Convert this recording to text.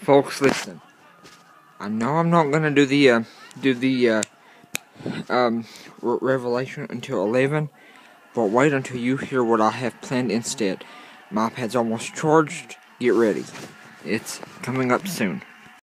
folks, listen. I know I'm not gonna do the uh, do the uh, um, re revelation until 11, but wait until you hear what I have planned instead. My pad's almost charged. Get ready. It's coming up soon.